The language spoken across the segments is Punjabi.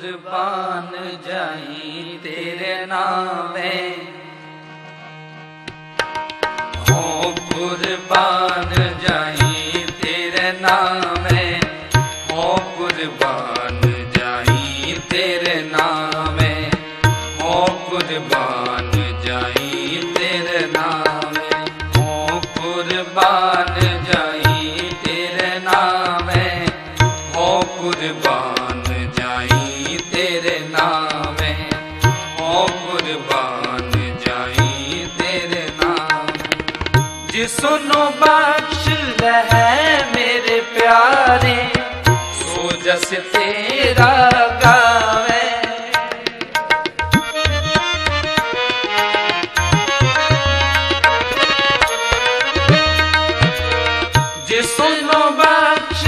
ਕੁਰਬਾਨ ਜਾਈ ਤੇਰੇ ਨਾਵੇਂ ਹੋ ਕੁਰਬਾਨ ਜਾਈ ਤੇਰੇ ਨਾਵੇਂ ਕੁਰਬਾਨ ਜਾਈ ਤੇਰੇ ਨਾਮ ਜਿਸੋ ਨੋ ਬਖਸ਼ ਲਹਿ ਮੇਰੇ ਪਿਆਰੇ, ਸੋ ਜਸ ਤੇਰਾ ਗਾਵੇ। ਜਿਸੋ ਨੋ ਬਖਸ਼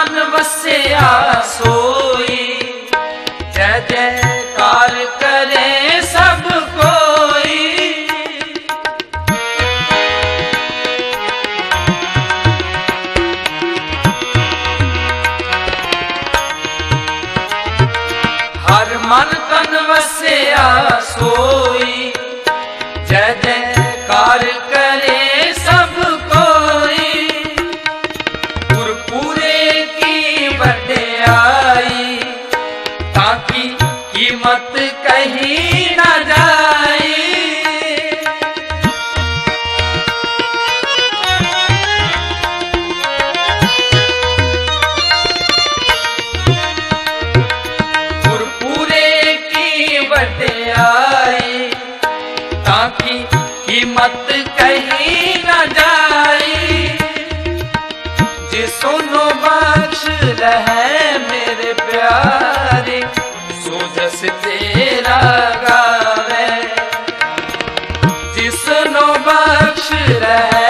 ਮਨ ਵਸਿਆ ਸੋਈ। ਜੈ ਜੈਕਾਰ ਕਰੇ ਸਭ ਕੋਈ। ਹਰ ਮਨ ਤਨ ਵਸਿਆ ਸੋਈ। ਜੈ कीमत कहीं बख्श रहे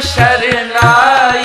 शरणाय